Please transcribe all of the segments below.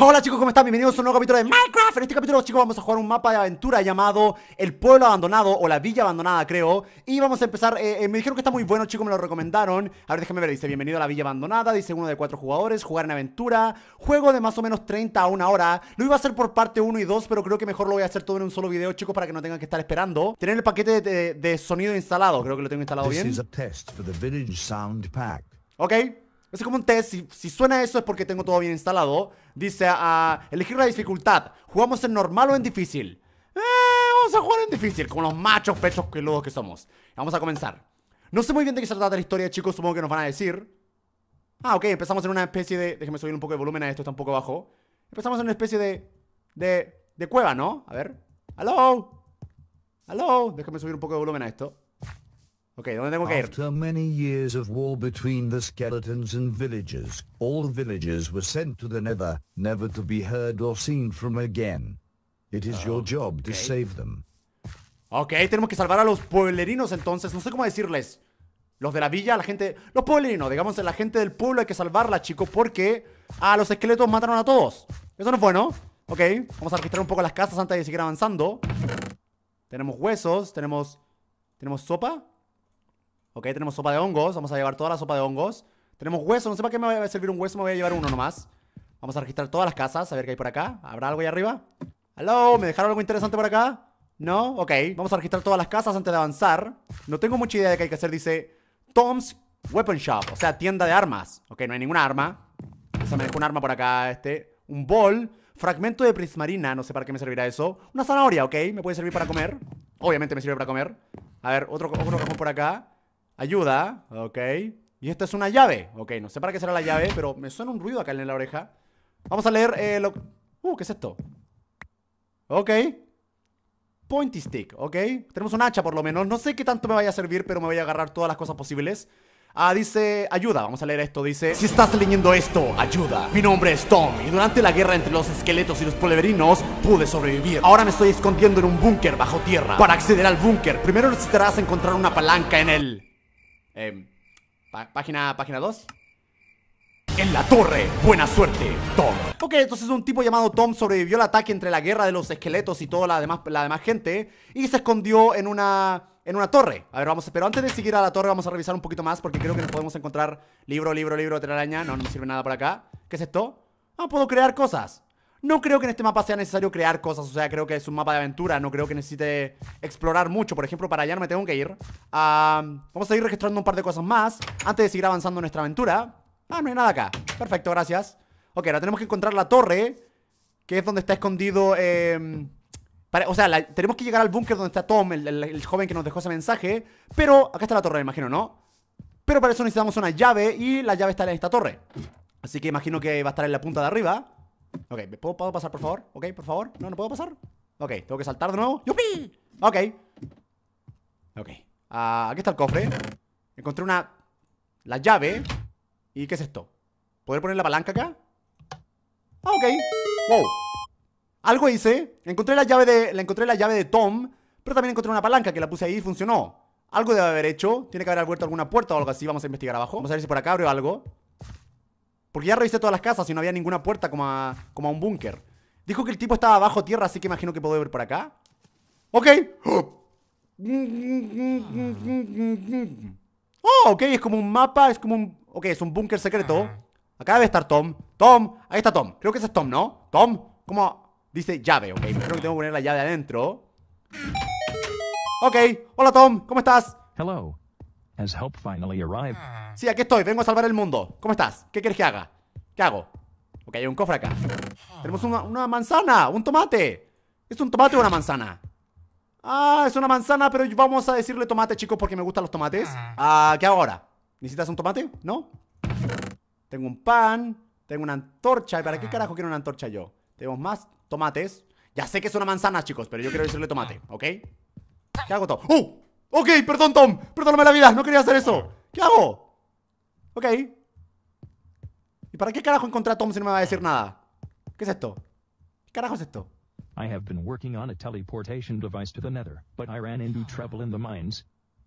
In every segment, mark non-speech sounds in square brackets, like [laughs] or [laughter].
Hola chicos, ¿cómo están? Bienvenidos a un nuevo capítulo de Minecraft. En este capítulo chicos vamos a jugar un mapa de aventura llamado El Pueblo Abandonado o La Villa Abandonada creo. Y vamos a empezar, eh, eh, me dijeron que está muy bueno chicos, me lo recomendaron. A ver déjame ver, dice bienvenido a La Villa Abandonada Dice uno de cuatro jugadores, jugar en aventura Juego de más o menos 30 a una hora. Lo iba a hacer por parte 1 y 2 pero creo que mejor lo voy a hacer todo en un solo video chicos Para que no tengan que estar esperando. Tener el paquete de, de sonido instalado, creo que lo tengo instalado bien Ok es como un test, si, suena eso es porque tengo todo bien instalado Dice a elegir la dificultad ¿Jugamos en normal o en difícil? Eh, vamos a jugar en difícil Como los machos pechos peludos que somos Vamos a comenzar No sé muy bien de qué se trata la historia chicos, supongo que nos van a decir Ah, ok, empezamos en una especie de... Déjenme subir un poco de volumen a esto, está un poco bajo Empezamos en una especie de... De, de cueva, ¿no? A ver ¿Aló? ¿Aló? Déjenme subir un poco de volumen a esto Ok, ¿dónde tengo que ir? After many years of war between the skeletons and villagers, all villagers were sent to the nether, never to be heard or seen from again. It is your job to save them. Ok, tenemos que salvar a los pueblerinos entonces, no sé cómo decirles. Los de la villa, la gente... Los pueblerinos, digamos, la gente del pueblo hay que salvarla, chicos, porque... a los esqueletos mataron a todos. Eso no es bueno. Ok, vamos a registrar un poco las casas antes de seguir avanzando. Tenemos huesos, tenemos... ¿Tenemos sopa? Ok, tenemos sopa de hongos. Vamos a llevar toda la sopa de hongos. Tenemos hueso. No sé para qué me va a servir un hueso. Me voy a llevar uno nomás. Vamos a registrar todas las casas. A ver qué hay por acá. ¿Habrá algo ahí arriba? ¿Aló? ¿Me dejaron algo interesante por acá? ¿No? Ok. Vamos a registrar todas las casas antes de avanzar. No tengo mucha idea de qué hay que hacer. Dice Tom's Weapon Shop. O sea, tienda de armas. Ok, no hay ninguna arma. O me dejó un arma por acá. Este. Un bol. Fragmento de prismarina. No sé para qué me servirá eso. Una zanahoria, ok. Me puede servir para comer. Obviamente me sirve para comer. A ver, otro, otro cajón por acá. Ayuda, ok. Y esta es una llave. Ok, no sé para qué será la llave, pero me suena un ruido acá en la oreja. Vamos a leer eh, lo... Uh, ¿qué es esto? Ok. Pointy stick, ok. Tenemos un hacha por lo menos. No sé qué tanto me vaya a servir, pero me voy a agarrar todas las cosas posibles. Ah, dice, ayuda, vamos a leer esto, dice Si estás leyendo esto, ayuda Mi nombre es Tom y durante la guerra entre los esqueletos y los poleverinos pude sobrevivir Ahora me estoy escondiendo en un búnker bajo tierra Para acceder al búnker, primero necesitarás encontrar una palanca en él eh, página, página 2. En la torre, buena suerte, Tom. Ok, entonces un tipo llamado Tom sobrevivió al ataque entre la guerra de los esqueletos y toda la demás, la demás gente y se escondió en una, en una torre. A ver, vamos, pero antes de seguir a la torre vamos a revisar un poquito más porque creo que nos podemos encontrar libro, libro, libro de telaraña. No, no me sirve nada por acá. ¿Qué es esto? Ah, puedo crear cosas. No creo que en este mapa sea necesario crear cosas, o sea, creo que es un mapa de aventura, no creo que necesite explorar mucho. Por ejemplo, para allá no me tengo que ir. vamos a ir registrando un par de cosas más antes de seguir avanzando en nuestra aventura. Ah, no hay nada acá. Perfecto, gracias. Ok, ahora tenemos que encontrar la torre, que es donde está escondido... Em, o sea, tenemos que llegar al búnker donde está Tom, el, el joven que nos dejó ese mensaje. Pero acá está la torre, me imagino, ¿no? Pero para eso necesitamos una llave y la llave está en esta torre. Así que imagino que va a estar en la punta de arriba. Ok, ¿me puedo, pasar, por favor? Ok, por favor. No, no puedo pasar. Ok, tengo que saltar de nuevo. ¡Yupi! Ok. Ok. Ah, aquí está el cofre. Encontré una... La llave. ¿Y qué es esto? ¿Poder poner la palanca acá? Ah, ok. Wow. Algo hice. Encontré la llave de... La encontré la llave de Tom. Pero también encontré una palanca que la puse ahí y funcionó. Algo debe haber hecho. Tiene que haber abierto alguna puerta o algo así. Vamos a investigar abajo. Vamos a ver si por acá abre algo. Porque ya revisé todas las casas y no había ninguna puerta como a, como a un búnker. Dijo que el tipo estaba bajo tierra, así que imagino que puedo ver por acá. Ok. Oh, ok, es como un mapa, es como un... Ok, es un búnker secreto. Acá debe estar Tom. Tom, ahí está Tom. Creo que ese es Tom, ¿no? Tom, como... Dice llave, ok. Creo que tengo que poner la llave adentro. Ok, hola Tom, ¿cómo estás? Hello. Has help finally arrived? Sí, aquí estoy, vengo a salvar el mundo. ¿Cómo estás? ¿Qué quieres que haga? ¿Qué hago? Ok, hay un cofre acá. Tenemos una, manzana, un tomate. ¿Es un tomate o una manzana? Ah, es una manzana, pero vamos a decirle tomate, chicos, porque me gustan los tomates. Ah, ¿qué hago ahora? ¿Necesitas un tomate? ¿No? Tengo un pan, tengo una antorcha. ¿Y para qué carajo quiero una antorcha yo? Tenemos más tomates. Ya sé que es una manzana, chicos, pero yo quiero decirle tomate, ¿ok? ¿Qué hago, Tom? ¡Oh! Ok, perdón, Tom. Perdóname la vida, no quería hacer eso. ¿Qué hago? Ok. ¿Y para qué carajo encontré a Tom si no me va a decir nada? ¿Qué es esto? ¿Qué carajo es esto? I have been working on a teleportation device to the nether, but I ran into trouble in the mines.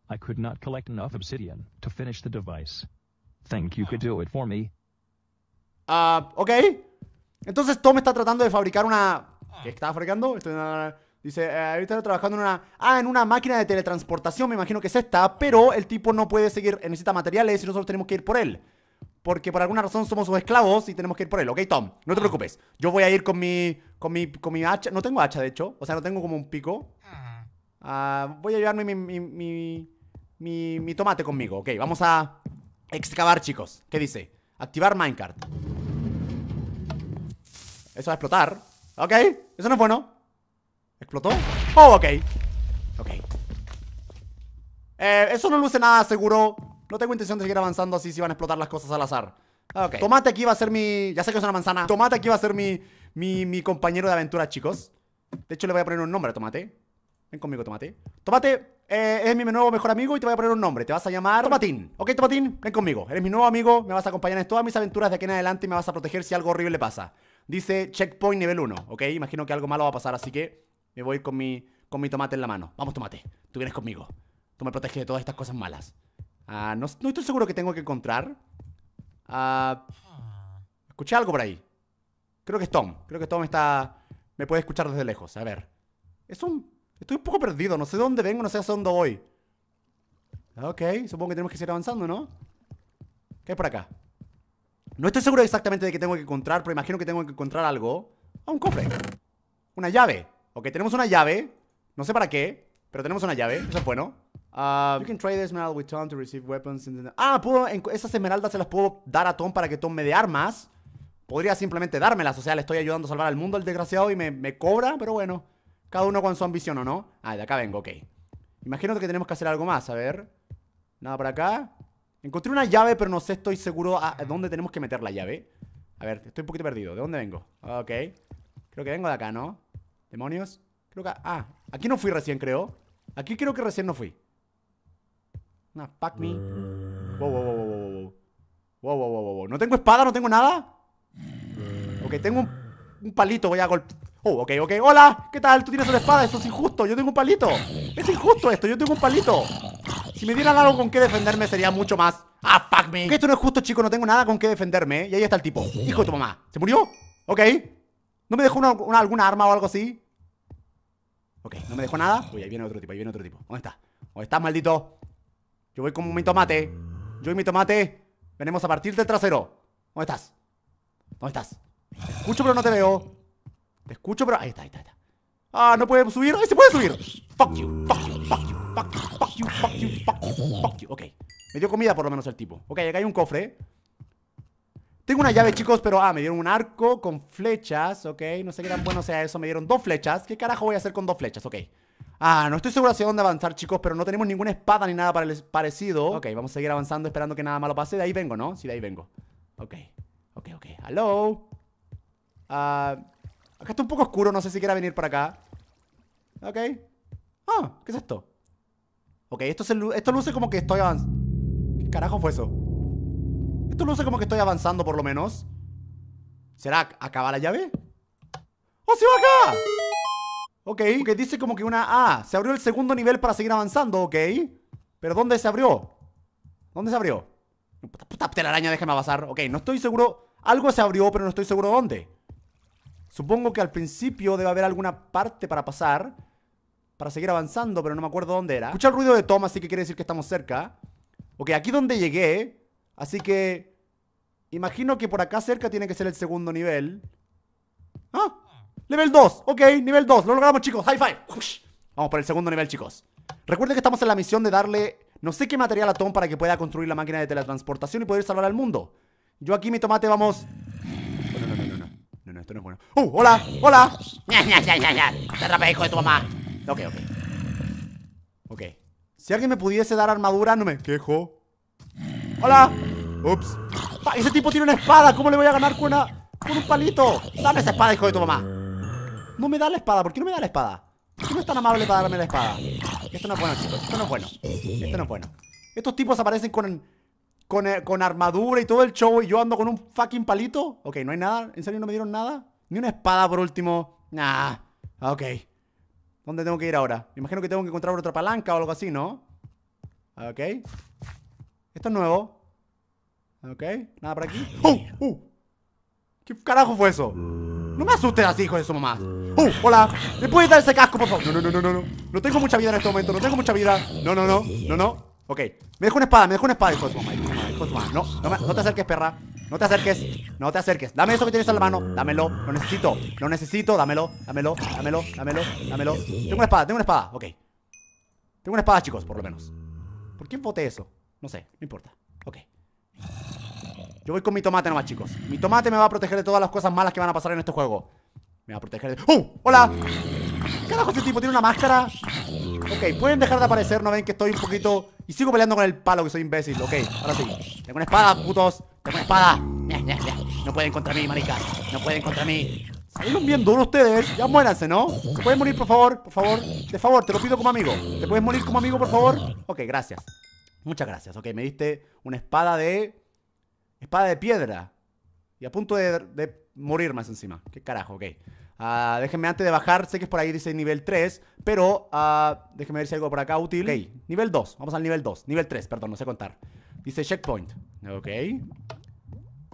I could not collect enough obsidian to finish the device. Think you could do it for me? Ah, ok. Entonces Tom está tratando de fabricar una... ¿Qué estaba fabricando? Esto es una- Dice, eh, ahorita está trabajando en una... Ah, en una máquina de teletransportación, me imagino que es esta, pero el tipo no puede seguir, eh, necesita materiales y nosotros tenemos que ir por él. Porque por alguna razón somos sus esclavos y tenemos que ir por él, ¿ok, Tom? No te preocupes. Yo voy a ir con mi, con mi, con mi hacha. No tengo hacha, de hecho. O sea, no tengo como un pico. Ah, voy a llevarme mi, mi, mi, mi, mi tomate conmigo. Ok, vamos a excavar, chicos. ¿Qué dice? Activar minecart. Eso va a explotar. Ok, eso no es bueno. ¿Explotó? Oh, ok. Ok. Eh, eso no luce nada seguro. No tengo intención de seguir avanzando así si van a explotar las cosas al azar. Ok. Tomate aquí va a ser mi... Ya sé que es una manzana. Tomate aquí va a ser mi, mi, mi compañero de aventura, chicos. De hecho, le voy a poner un nombre a Tomate. Ven conmigo, Tomate. Tomate eh, es mi nuevo mejor amigo y te voy a poner un nombre. Te vas a llamar Tomatín. Ok, Tomatín, ven conmigo. Eres mi nuevo amigo, me vas a acompañar en todas mis aventuras de aquí en adelante y me vas a proteger si algo horrible pasa. Dice checkpoint nivel 1, ¿ok? Imagino que algo malo va a pasar, así que me voy con mi, con mi tomate en la mano. Vamos, Tomate, tú vienes conmigo. Tú me proteges de todas estas cosas malas. Ah, no, estoy seguro que tengo que encontrar. Ah, escuché algo por ahí. Creo que es Tom. Creo que Tom está... Me puede escuchar desde lejos. A ver. Es un... Estoy un poco perdido. No sé de dónde vengo, no sé hacia dónde voy. Ok, supongo que tenemos que seguir avanzando, ¿no? ¿Qué hay por acá? No estoy seguro exactamente de qué tengo que encontrar, pero imagino que tengo que encontrar algo. Ah, un cofre. Una llave. Ok, tenemos una llave. No sé para qué, pero tenemos una llave. Eso es bueno. Ah, you can trade emerald with Tom to receive weapons. in the- Ah, puedo, esas esmeraldas se las puedo dar a Tom para que Tom me dé armas. Podría simplemente dármelas, o sea, le estoy ayudando a salvar al mundo al desgraciado y me, me cobra, pero bueno. Cada uno con su ambición, ¿o no? Ah, de acá vengo, ok. Imagino que tenemos que hacer algo más, a ver. Nada por acá. Encontré una llave, pero no sé, estoy seguro a a dónde tenemos que meter la llave. A ver, estoy un poquito perdido. ¿De dónde vengo? Ok. Creo que vengo de acá, ¿no? ¿Demonios? Creo que... Ah, aquí no fui recién, creo. Aquí creo que recién no fui. Nah, fuck me. Wow, wow, wow, wow, wow, wow. Wow, wow, wow. ¿No tengo espada? ¿No tengo nada? Ok, tengo un, palito, voy a golpear. Oh, ok, ok. Hola, ¿qué tal? Tú tienes una espada, eso es injusto. Yo tengo un palito. Es injusto esto, yo tengo un palito. Si me dieran algo con qué defenderme sería mucho más. Ah, fuck me. Esto no es justo, chico, no tengo nada con qué defenderme. Y ahí está el tipo. Hijo de tu mamá. ¿Se murió? Ok. ¿No me dejó una- una- alguna arma o algo así? Ok, no me dejó nada. Uy, ahí viene otro tipo, ahí viene otro tipo. ¿Dónde está? ¿Dónde estás, maldito? Yo voy con mi tomate. Yo y mi tomate. Venimos a partir del trasero. ¿Dónde estás? ¿Dónde estás? Te escucho, pero no te veo. Te escucho, pero. Ahí está, ahí está, ahí está. Ah, no puede subir. ¡Ay, se puede subir! Fuck you, fuck you, fuck you, fuck you, fuck you, fuck you, fuck you, fuck you. Ok. Me dio comida por lo menos el tipo. Ok, acá hay un cofre. Tengo una llave, chicos, pero ah, me dieron un arco con flechas, ok. No sé qué tan bueno sea eso. Me dieron dos flechas. ¿Qué carajo voy a hacer con dos flechas? Ok. Ah, no estoy seguro hacia dónde avanzar, chicos, pero no tenemos ninguna espada ni nada pare- parecido. Ok, vamos a seguir avanzando esperando que nada malo pase. De ahí vengo, ¿no? Sí, de ahí vengo. Ok. Ok, ok. Hello. Ah, acá está un poco oscuro, no sé si quiera venir para acá. Ok. Ah, ¿qué es esto? Ok, esto, se esto luce como que estoy avanzando. ¿Qué carajo fue eso? Esto luce como que estoy avanzando por lo menos. ¿Será acaba la llave? ¡Oh, se va acá! Ok, ok, dice como que una... Ah, se abrió el segundo nivel para seguir avanzando, ok. ¿Pero dónde se abrió? ¿Dónde se abrió? Puta, puta telaraña, déjame avanzar. Ok, no estoy seguro... Algo se abrió, pero no estoy seguro dónde. Supongo que al principio debe haber alguna parte para pasar. Para seguir avanzando, pero no me acuerdo dónde era. Escucha el ruido de Tom, así que quiere decir que estamos cerca. Ok, aquí donde llegué. Así que... Imagino que por acá cerca tiene que ser el segundo nivel. ¡Ah! Nivel 2. Ok, nivel 2. Lo logramos, chicos. High five. Ush. Vamos por el segundo nivel, chicos. Recuerden que estamos en la misión de darle no sé qué material a Tom para que pueda construir la máquina de teletransportación y poder salvar al mundo. Yo aquí, mi tomate, vamos... Oh, no, no, no, no, no. No, no, esto no es bueno. ¡Uh! ¡Hola! ¡Hola! ¡Ya, ya, ya, ya, ya! ¡Te atrapé, hijo de tu mamá! Ok, ok. Ok. Si alguien me pudiese dar armadura, no me quejo. ¡Hola! Ups. Ese tipo tiene una espada. ¿Cómo le voy a ganar con, una, con un palito? Dame esa espada, hijo de tu mamá. No me da la espada. ¿Por qué no me da la espada? ¿Por qué no es tan amable para darme la espada? Esto no es bueno, chicos. Esto no es bueno. Esto no es bueno. Estos tipos aparecen con, con, eh, con armadura y todo el show y yo ando con un fucking palito. Ok, no hay nada. ¿En serio no me dieron nada? Ni una espada por último. Nah. Ok. ¿Dónde tengo que ir ahora? Me imagino que tengo que encontrar otra palanca o algo así, ¿no? Ok. Esto es nuevo. Ok. Nada por aquí. ¡Oh! ¡Uh! ¿Qué carajo fue eso? No me asustes así, hijo de su mamá. ¡Uh! ¡Hola! ¿Me puedes dar ese casco, por favor? No, no, no, no, no, no. Tengo mucha vida en este momento. No tengo mucha vida. No, no, no. No, no. Ok. Me dejo una espada, me dejo una espada, hijo de su mamá. Hijo de su mamá. No, no, me- no te acerques, perra. No te acerques. No te acerques. Dame eso que tienes en la mano. Dámelo. Lo necesito. Lo necesito. Dámelo. Dámelo. Dámelo. Dámelo. Dámelo. Tengo una espada. Tengo una espada. Ok. Tengo una espada, chicos, por lo menos. ¿Por qué boté eso? No sé. No importa. Yo voy con mi tomate nomás, chicos. Mi tomate me va a proteger de todas las cosas malas que van a pasar en este juego. Me va a proteger de... ¡Uh! ¡Hola! ¿Qué carajo este tipo? ¿Tiene una máscara? Ok, pueden dejar de aparecer, ¿no ven que estoy un poquito... Y sigo peleando con el palo, que soy imbécil. Ok, ahora sí. Tengo una espada, putos. Tengo una espada. No pueden contra mí, marica. No pueden contra mí. Salieron bien duros ustedes. Ya muéranse, ¿no? ¿Se pueden morir, por favor? Por favor. De favor, te lo pido como amigo. ¿Te puedes morir como amigo, por favor? Ok, gracias. Muchas gracias. Ok, me diste una espada de... Espada de piedra. Y a punto de, de morir más encima. ¿Qué carajo? Ok. Ah, déjenme antes de bajar. Sé que es por ahí dice nivel 3. Pero ah, déjenme ver si hay algo por acá útil. Ok. Nivel 2. Vamos al nivel 2. Nivel 3, perdón, no sé contar. Dice checkpoint. Ok.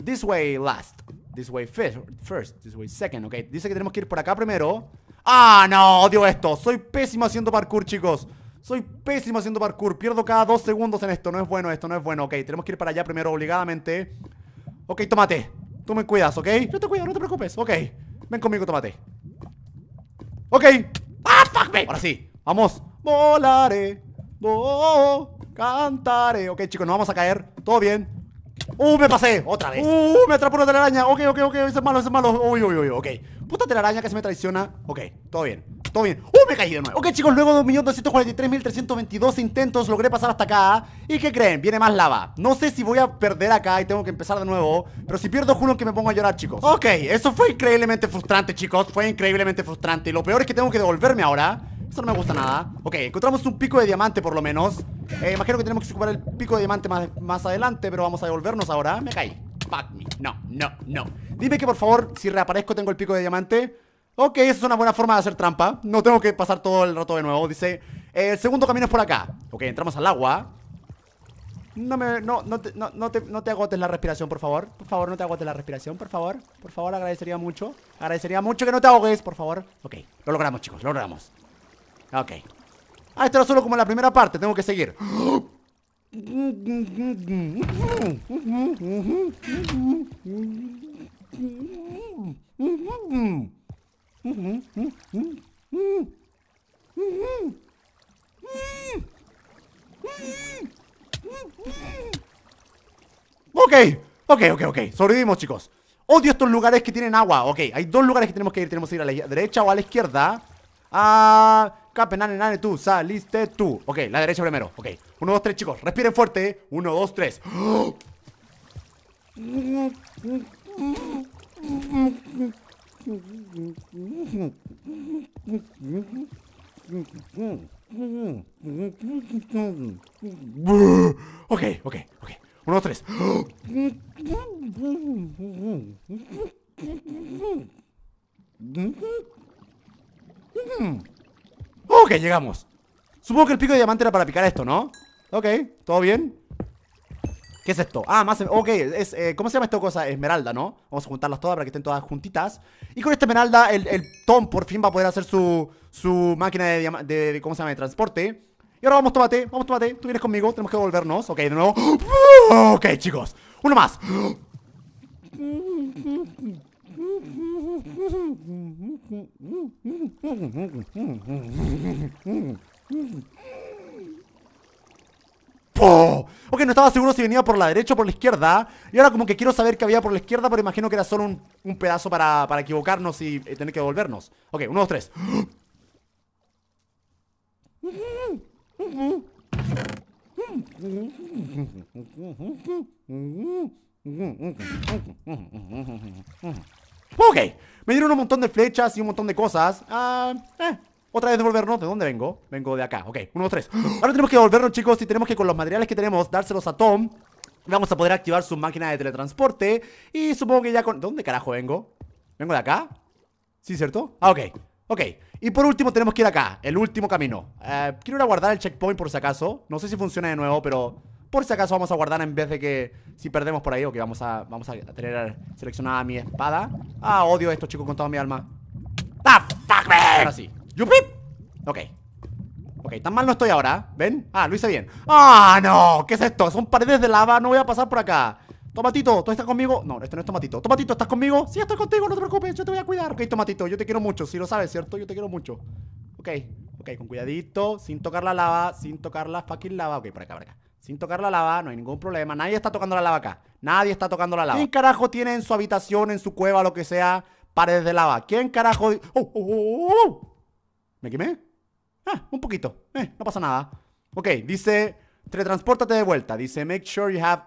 This way last. This way fir- first. This way second. Ok. Dice que tenemos que ir por acá primero. ¡Ah, no! Odio esto. Soy pésimo haciendo parkour, chicos. Soy pésimo haciendo parkour. Pierdo cada dos segundos en esto. No es bueno esto, no es bueno. Ok, tenemos que ir para allá primero obligadamente. Ok, tomate. Tú me cuidas, ¿ok? Yo te cuido, no te preocupes. Ok. Ven conmigo, tomate. Ok. ¡Ah, fuck me! Ahora sí. Vamos. Volaré. Vo cantaré. Ok, chicos, no vamos a caer. Todo bien. ¡Uh, me pasé! ¡Otra vez! ¡Uh, me atrapó una telaraña! Ok, ok, ok, ese es malo, ese es malo. Uy, uy, uy, ok. Puta telaraña que se me traiciona. Ok, todo bien. Todo bien. ¡Uh, me caí de nuevo! Ok, chicos, luego de 1.243.322 intentos logré pasar hasta acá. ¿Y qué creen? Viene más lava. No sé si voy a perder acá y tengo que empezar de nuevo. Pero si pierdo, juro que me pongo a llorar, chicos. Ok, eso fue increíblemente frustrante, chicos. Fue increíblemente frustrante. Y lo peor es que tengo que devolverme ahora. Eso no me gusta nada. Ok, encontramos un pico de diamante por lo menos. Eh, imagino que tenemos que ocupar el pico de diamante más, más adelante, pero vamos a devolvernos ahora. Me caí. Fuck me. No, no, no. Dime que por favor, si reaparezco, tengo el pico de diamante. Ok, esa es una buena forma de hacer trampa. No tengo que pasar todo el rato de nuevo. Dice, eh, el segundo camino es por acá. Ok, entramos al agua. No me, no, no te, no, te, no te agotes la respiración, por favor. Por favor, no te agotes la respiración, por favor. Por favor, agradecería mucho. Agradecería mucho que no te ahogues, por favor. Ok, lo logramos, chicos, lo logramos. Ok. Ah, esto era solo como la primera parte, tengo que seguir. Ok, ok, ok, ok. Sobrevivimos, chicos. Odio estos lugares que tienen agua. Ok, hay dos lugares que tenemos que ir. Tenemos que ir a la derecha o a la izquierda. Ah, Capenane, nane, tú, saliste tú. Ok, la derecha primero. Ok, 1, 2, 3, chicos. Respiren fuerte. 1, 2, 3. Llegamos. Supongo que el pico de diamante era para picar esto, ¿no? Ok, ¿todo bien? ¿Qué es esto? Ah, más... Ok, es, eh, ¿cómo se llama esta cosa? Esmeralda, ¿no? Vamos a juntarlas todas para que estén todas juntitas Y con esta esmeralda, el, el Tom por fin va a poder hacer su, su máquina de- ¿Cómo se llama? De transporte Y ahora vamos, tomate, vamos, tomate Tú vienes conmigo, tenemos que volvernos Ok, de nuevo Ok, chicos Uno más Ok, no estaba seguro si venía por la derecha o por la izquierda. Y ahora como que quiero saber qué había por la izquierda, pero imagino que era solo un, un pedazo para, para equivocarnos y eh, tener que devolvernos. Ok, uno, dos, tres. [laughs] Ok, me dieron un montón de flechas y un montón de cosas. Ah, eh, otra vez devolvernos. ¿De dónde vengo? Vengo de acá. Ok, uno, dos, tres. [gasps] Ahora tenemos que devolvernos, chicos, y tenemos que con los materiales que tenemos dárselos a Tom. Vamos a poder activar su máquina de teletransporte. Y supongo que ya con... ¿Dónde carajo vengo? ¿Vengo de acá? ¿Sí, cierto? Ah, ok. Ok. Y por último tenemos que ir acá. El último camino. Eh, quiero ir a guardar el checkpoint por si acaso. No sé si funciona de nuevo, pero... Por si acaso vamos a guardar en vez de que si perdemos por ahí, ok, vamos a, vamos a tener seleccionada mi espada. Ah, odio a estos chicos con toda mi alma. ¡Ah, fuck me! Ahora sí. ¡Yupi! Ok. Ok, tan mal no estoy ahora, ¿ven? Ah, lo hice bien ¡Ah, no! ¿Qué es esto? Son paredes de lava, no voy a pasar por acá Tomatito, ¿tú estás conmigo? No, este no es Tomatito Tomatito, ¿estás conmigo? Sí, estoy contigo, no te preocupes, yo te voy a cuidar Ok, Tomatito, yo te quiero mucho, si lo sabes, ¿cierto? Yo te quiero mucho Ok, ok, con cuidadito, sin tocar la lava Sin tocar la fucking lava Ok, por acá, por acá sin tocar la lava, no hay ningún problema Nadie está tocando la lava acá Nadie está tocando la lava ¿Quién carajo tiene en su habitación, en su cueva, lo que sea Paredes de lava? ¿Quién carajo...? ¡Oh, oh, oh, oh! ¿Me quemé? Ah, un poquito. Eh, no pasa nada. Ok, dice, teletranspórtate de vuelta. Dice, make sure you have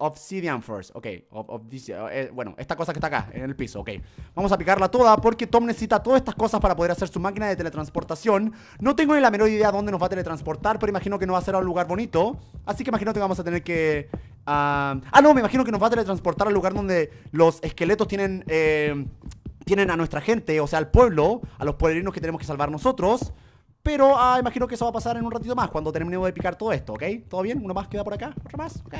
obsidian first. Ok, eh, bueno, esta cosa que está acá, en el piso, ok. Vamos a picarla toda porque Tom necesita todas estas cosas para poder hacer su máquina de teletransportación. No tengo ni la menor idea dónde nos va a teletransportar, pero imagino que no va a ser a un lugar bonito. Así que imagino que vamos a tener que... ah, ah no, me imagino que nos va a teletransportar al lugar donde los esqueletos tienen... Eh, tienen a nuestra gente, o sea, al pueblo, a los pueblerinos que tenemos que salvar nosotros. Pero ah, imagino que eso va a pasar en un ratito más, cuando terminemos de picar todo esto, ¿ok? ¿Todo bien? ¿Uno más queda por acá? ¿Otro más? Ok.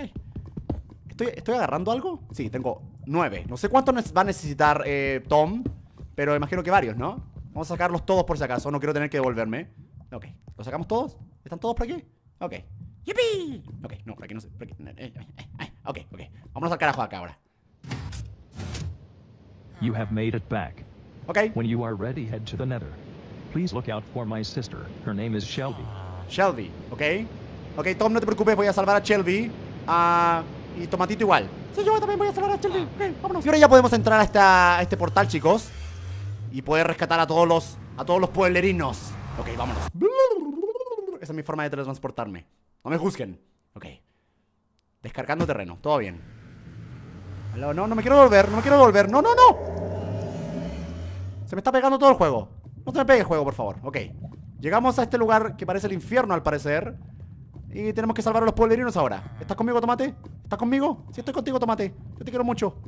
¿Estoy, ¿Estoy agarrando algo? Sí, tengo nueve. No sé cuánto va a necesitar eh, Tom, pero imagino que varios, ¿no? Vamos a sacarlos todos por si acaso, no quiero tener que devolverme. Ok, ¿los sacamos todos? ¿Están todos por aquí? Ok. ¡Yipi! Ok, no, por aquí no sé. Por aquí. Eh, eh, ok, ok. Vámonos al carajo acá ahora. You have made it back. Ok. When you are ready, head to the nether. Please look out for my sister. Her name is Shelby. Shelby, ¿ok? Ok, Tom, no te preocupes, voy a salvar a Shelby. Ah, y Tomatito igual. Sí, yo también voy a salvar a Shelby. Ok, vámonos. Y ahora ya podemos entrar a, esta, este portal, chicos. Y poder rescatar a todos los, a todos los pueblerinos. Ok, vámonos. Esa es mi forma de teletransportarme. No me juzguen. Ok. Descargando terreno, todo bien. No, no, me quiero volver, no me quiero volver. No, no, no. Se me está pegando todo el juego. No te me pegues, juego, por favor. Ok. Llegamos a este lugar que parece el infierno, al parecer. Y tenemos que salvar a los pueblerinos ahora. ¿Estás conmigo, Tomate? ¿Estás conmigo? Sí, estoy contigo, Tomate. Yo te quiero mucho.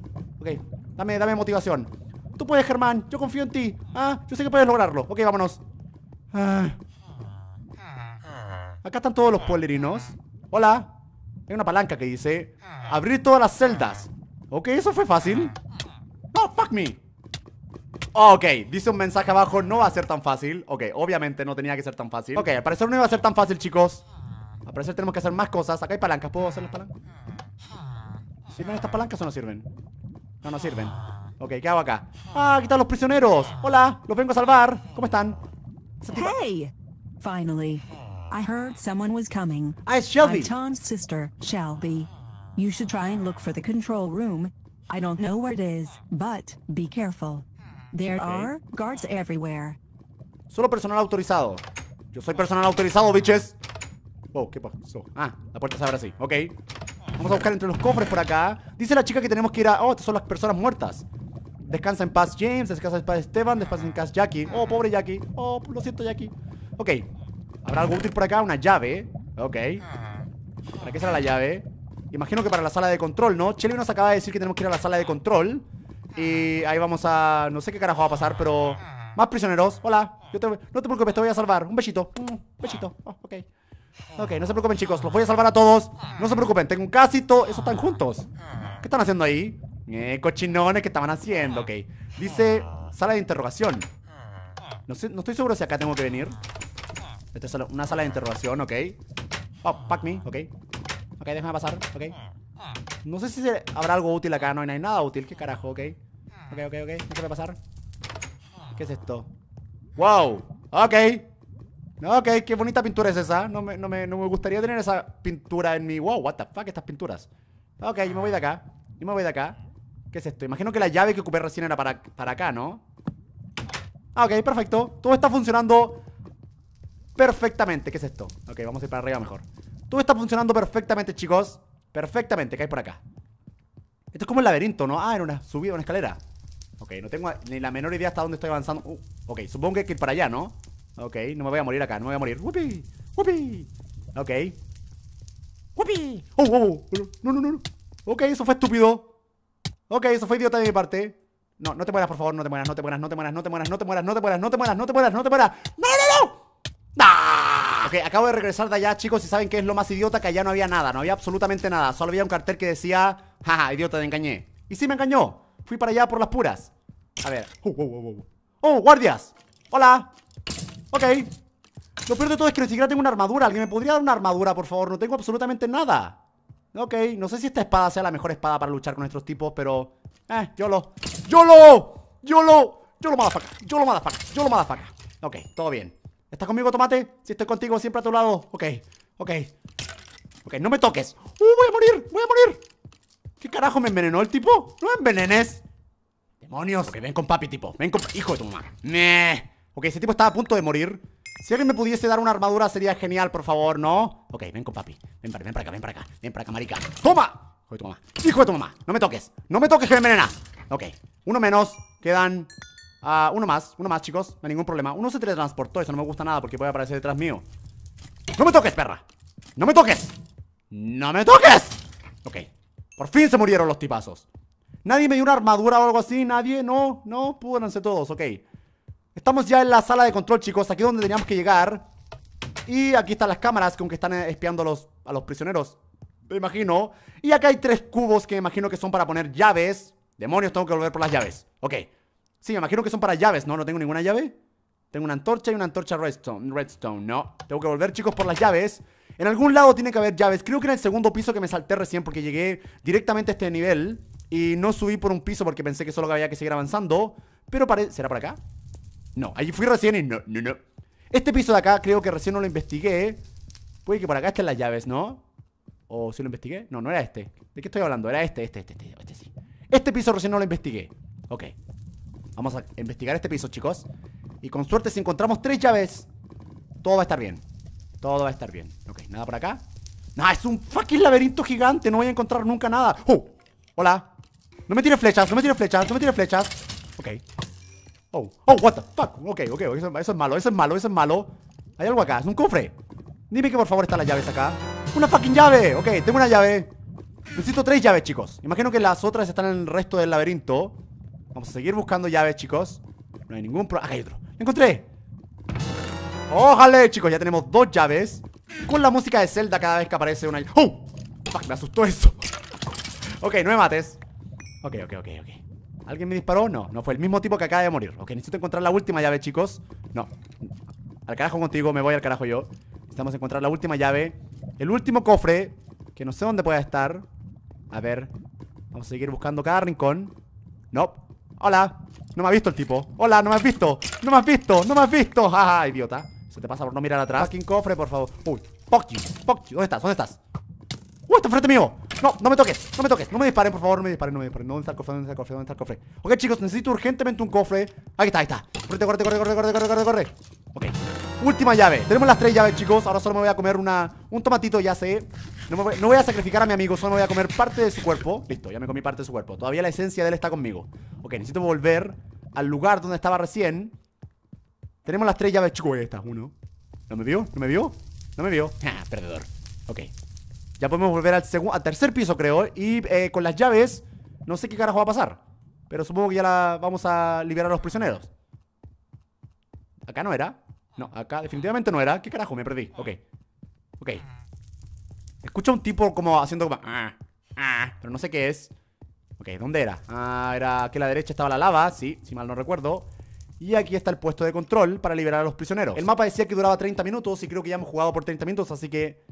Ok. Dame, dame motivación. Tú puedes, Germán. Yo confío en ti. Ah, yo sé que puedes lograrlo. Ok, vámonos. Ah. Acá están todos los pueblerinos. Hola. Hay una palanca que dice Abrir todas las celdas. Ok, eso fue fácil. No, fuck me. Ok, dice un mensaje abajo, no va a ser tan fácil Ok, obviamente no tenía que ser tan fácil Ok, al parecer no iba a ser tan fácil, chicos Al parecer tenemos que hacer más cosas Acá hay palancas, ¿puedo hacer las palancas? ¿Sirven estas palancas o no sirven? No, no sirven Ok, ¿qué hago acá? Ah, aquí están los prisioneros Hola, los vengo a salvar ¿Cómo están? Hey! Finally, I heard someone was coming. Ah, es Shelby I'm Tom's sister, Shelby. You should try and look for the control room. I don't know where it is, but be careful. There are guards everywhere. Solo personal autorizado. Yo soy personal autorizado, bitches. Oh, ¿qué pasó? Ah, la puerta se abre así. Ok. Vamos a buscar entre los cofres por acá. Dice la chica que tenemos que ir a... Oh, estas son las personas muertas. Descansa en paz James, descansa en paz Esteban, descansa en paz Jackie. Oh, pobre Jackie. Oh, lo siento Jackie. Ok. ¿Habrá algo útil por acá? Una llave. Ok. ¿Para qué será la llave? Imagino que para la sala de control, ¿no? Chelly nos acaba de decir que tenemos que ir a la sala de control. Y ahí vamos a... No sé qué carajo va a pasar, pero... Más prisioneros. Hola. Yo te... No te preocupes, te voy a salvar. Un besito. Un besito. Oh, ok. Ok, no se preocupen, chicos. Los voy a salvar a todos. No se preocupen. Tengo un casi todo... Esos están juntos. ¿Qué están haciendo ahí? Eh, cochinones, ¿qué estaban haciendo? Ok. Dice... Sala de interrogación. No, sé, no estoy seguro si acá tengo que venir. Esta es una sala de interrogación, ok. Oh, pack me, ok. Ok, déjame pasar, ok. No sé si habrá algo útil acá. No hay nada útil. ¿Qué carajo? Ok. Ok, ok, ok. Déjame pasar. ¿Qué es esto? ¡Wow! Ok. Ok, qué bonita pintura es esa. No me, no me, no me gustaría tener esa pintura en mi... Wow, what the fuck, estas pinturas. Ok, yo me voy de acá. Yo me voy de acá. ¿Qué es esto? Imagino que la llave que ocupé recién era para, para acá, ¿no? Ah, ok, perfecto. Todo está funcionando perfectamente. ¿Qué es esto? Ok, vamos a ir para arriba mejor. Todo está funcionando perfectamente, chicos. Perfectamente, cae por acá Esto es como el laberinto, ¿no? Ah, era una subida, una escalera Ok, no tengo ni la menor idea hasta dónde estoy avanzando uh, Ok, supongo que hay que ir para allá, ¿no? Ok, no me voy a morir acá, no me voy a morir ¡Wupi! ¡Wupi! Ok ¡Wupi! ¡Oh, oh, oh! No, no, no, no Ok, eso fue estúpido Ok, eso fue idiota de mi parte No, no te mueras, por favor, no te mueras, no te mueras, no te mueras, no te mueras, no te mueras, no te mueras, no te mueras, no te mueras, no te mueras, no te mueras ¡No, no, no! ¡Ah! Ok, acabo de regresar de allá, chicos, y ¿saben qué es lo más idiota? Que allá no había nada, no había absolutamente nada. Solo había un cartel que decía, jaja, idiota, te engañé. Y sí me engañó. Fui para allá por las puras. A ver. Oh, oh, oh, oh. ¡Oh, guardias! ¡Hola! Ok. Lo peor de todo es que ni siquiera tengo una armadura. ¿Alguien me podría dar una armadura, por favor? No tengo absolutamente nada. Ok, no sé si esta espada sea la mejor espada para luchar con estos tipos, pero... Eh, YOLO. ¡YOLO! ¡YOLO! ¡YOLO, motherfucker! ¡YOLO, motherfucker! ¡YOLO, motherfucker! Ok, todo bien. ¿Estás conmigo, Tomate? Si estoy contigo, siempre a tu lado. Ok, ok. Ok, no me toques. ¡Uh, voy a morir! ¡Voy a morir! ¿Qué carajo me envenenó el tipo? ¡No me envenenes! ¡Demonios! Ok, ven con papi, tipo. Ven con... ¡Hijo de tu mamá! ¡Meh! Ok, ese tipo estaba a punto de morir. Si alguien me pudiese dar una armadura sería genial, por favor, ¿no? Ok, ven con papi. Ven para, ven para acá, ven para acá. Ven para acá, marica. ¡Toma! Hijo de tu mamá. Hijo de tu mamá. No me toques. No me toques que me envenenas. Ok. Uno menos. Quedan... Uh, uno más, uno más, chicos. No hay ningún problema. Uno se teletransportó. Eso no me gusta nada porque puede aparecer detrás mío. ¡No me toques, perra! ¡No me toques! ¡No me toques! Ok. Por fin se murieron los tipazos. ¿Nadie me dio una armadura o algo así? ¿Nadie? No, no, púdranse todos, ok. Estamos ya en la sala de control, chicos. Aquí es donde teníamos que llegar. Y aquí están las cámaras que están espiando a los, prisioneros. Me imagino. Y acá hay tres cubos que me imagino que son para poner llaves. Demonios, tengo que volver por las llaves. Ok. Sí, me imagino que son para llaves, ¿no? No tengo ninguna llave. Tengo una antorcha y una antorcha redstone. Redstone, no. Tengo que volver, chicos, por las llaves. En algún lado tiene que haber llaves. Creo que en el segundo piso que me salté recién porque llegué directamente a este nivel. Y no subí por un piso porque pensé que solo había que seguir avanzando. Pero parece... ¿Será por acá? No, allí fui recién y no, no, no. Este piso de acá creo que recién no lo investigué. Puede que por acá estén las llaves, ¿no? ¿O si lo investigué? No, no era este. ¿De qué estoy hablando? Era este, este, este, este, este sí. Este piso recién no lo investigué. Ok. Vamos a investigar este piso, chicos. Y con suerte, si encontramos tres llaves, todo va a estar bien. Todo va a estar bien. Ok, nada por acá. No, es un fucking laberinto gigante. No voy a encontrar nunca nada. ¡Oh! Hola. No me tires flechas, no me tires flechas, no me tires flechas. Ok. Oh, oh, what the fuck. Ok, ok, eso, eso es malo, eso es malo, eso es malo. Hay algo acá, es un cofre. Dime que por favor están las llaves acá. ¡Una fucking llave! Ok, tengo una llave. Necesito tres llaves, chicos. Imagino que las otras están en el resto del laberinto. Vamos a seguir buscando llaves, chicos. No hay ningún problema. Acá hay otro. ¡Lo encontré! ¡Ojalá, chicos! Ya tenemos dos llaves. Con la música de Zelda cada vez que aparece una... ¡Oh! Fuck, me asustó eso. ok, no me mates. Ok, ok, ok, ok. ¿Alguien me disparó? No, no fue el mismo tipo que acaba de morir. Ok, necesito encontrar la última llave, chicos. No. Al carajo contigo, me voy al carajo yo. Necesitamos encontrar la última llave. El último cofre, que no sé dónde pueda estar. A ver. Vamos a seguir buscando cada rincón. No. Hola. No me ha visto el tipo. Hola, no me has visto. No me has visto. No me has visto. Jaja, [laughs] idiota. Se te pasa por no mirar atrás. Fucking cofre, por favor. Uy. Pocky. Pocky. ¿Dónde estás? ¿Dónde estás? ¡Uh! Está enfrente mío. No, no me toques. No me toques. No me disparen, por favor. No me disparen. No me disparen. ¿Dónde está el cofre? ¿Dónde está el cofre? ¿Dónde está el cofre? Ok, chicos. Necesito urgentemente un cofre. Ahí está, ahí está. Corre, corre, corre, corre, corre, corre, corre, corre. Ok. Última llave. Tenemos las tres llaves, chicos. Ahora solo me voy a comer una, un tomatito, ya sé. No, voy, no voy a sacrificar a mi amigo, solo me voy a comer parte de su cuerpo. Listo, ya me comí parte de su cuerpo. Todavía la esencia de él está conmigo. Ok, necesito volver al lugar donde estaba recién. Tenemos las tres llaves, chicos. Ahí está, uno. ¿No me vio? ¿No me vio? No me vio. Ah, perdedor. Ok. Ya podemos volver al, al tercer piso, creo. Y eh, con las llaves, no sé qué carajo va a pasar. Pero supongo que ya la vamos a liberar a los prisioneros. Acá no era. No, acá definitivamente no era. ¿Qué carajo? Me perdí. Ok. Ok. Escucha un tipo como haciendo como... Ah, ah, pero no sé qué es. Ok, ¿dónde era? Ah, era aquí a la derecha estaba la lava, sí, si mal no recuerdo. Y aquí está el puesto de control para liberar a los prisioneros. El mapa decía que duraba 30 minutos y creo que ya hemos jugado por 30 minutos, así que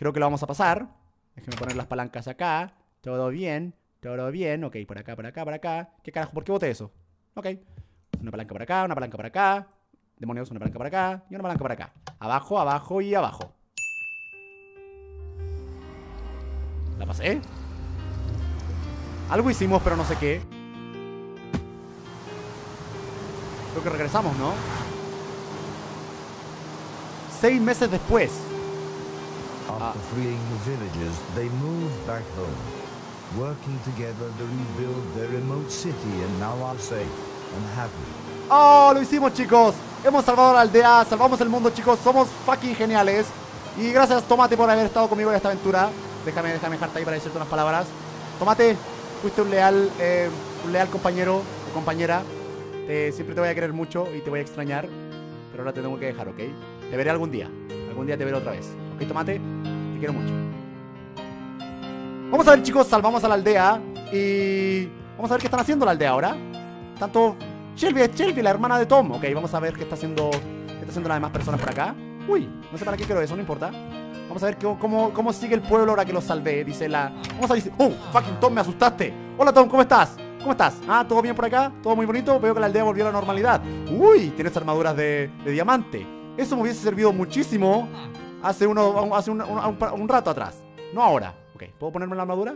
creo que lo vamos a pasar. Déjenme poner las palancas acá. Todo bien, todo bien. Ok, por acá, por acá, por acá. ¿Qué carajo? ¿Por qué boté eso? Ok. Una palanca por acá, una palanca por acá. Demonios, una palanca por acá y una palanca por acá. Abajo, abajo y abajo. ¿La pasé? Algo hicimos, pero no sé qué. Creo que regresamos, ¿no? Seis meses después. After freeing the villagers, they moved back home, working together to rebuild their remote city and now are safe and happy. ¡Oh, lo hicimos, chicos! Hemos salvado la aldea, salvamos el mundo, chicos. Somos fucking geniales. Y gracias, Tomate, por haber estado conmigo en esta aventura. Déjame, déjame dejarte ahí para decirte unas palabras. Tomate, fuiste un leal, eh, un leal compañero o compañera. siempre te voy a querer mucho y te voy a extrañar. Pero ahora te tengo que dejar, ¿ok? Te veré algún día. Algún día te veré otra vez. Ok, tomate, te quiero mucho. Vamos a ver, chicos, salvamos a la aldea y vamos a ver qué están haciendo la aldea ahora. Tanto Shelby Shelby, la hermana de Tom. Ok, vamos a ver qué está haciendo, qué está haciendo las demás personas por acá. Uy, no sé para qué quiero eso, no importa. Vamos a ver cómo, cómo, sigue el pueblo ahora que los salvé, dice la... Vamos a decir... ¡Oh, fucking Tom, me asustaste! Hola Tom, ¿cómo estás? ¿Cómo estás? Ah, ¿todo bien por acá? ¿Todo muy bonito? Veo que la aldea volvió a la normalidad. Uy, tienes armaduras de diamante. Eso me hubiese servido muchísimo hace, uno, hace un, un- rato atrás. No ahora. Ok, ¿puedo ponerme la armadura?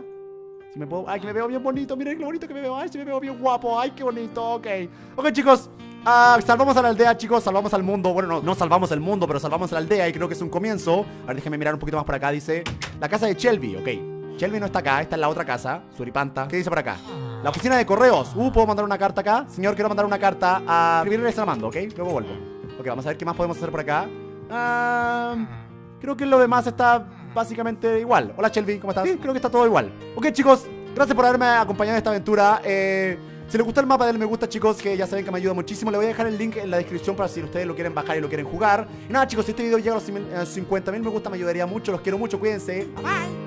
Si me puedo... Ay, que me veo bien bonito. Miren qué bonito que me veo. Ay, si me veo bien guapo. Ay, qué bonito. Ok. Ok, chicos. ah, salvamos a la aldea, chicos. Salvamos al mundo. Bueno, no, no salvamos el mundo, pero salvamos a la aldea y creo que es un comienzo. A ver, déjenme mirar un poquito más por acá. Dice la casa de Shelby. Ok. Shelby no está acá. Está en la otra casa. Suripanta. ¿Qué dice por acá? La oficina de correos. Uh, ¿puedo mandar una carta acá? Señor, quiero mandar una carta a escribirle reclamando, ¿ok? Luego vuelvo. Ok, vamos a ver qué más podemos hacer por acá. Ah, creo que lo demás está básicamente igual. Hola Shelby, ¿cómo estás? Sí, creo que está todo igual. Ok, chicos, gracias por haberme acompañado en esta aventura. Eh, si les gustó el mapa, denle me gusta, chicos, que ya saben que me ayuda muchísimo. Le voy a dejar el link en la descripción para si ustedes lo quieren bajar y lo quieren jugar. Y nada, chicos, si este video llega a los 50.000 me gusta, me ayudaría mucho. Los quiero mucho, cuídense. Bye bye.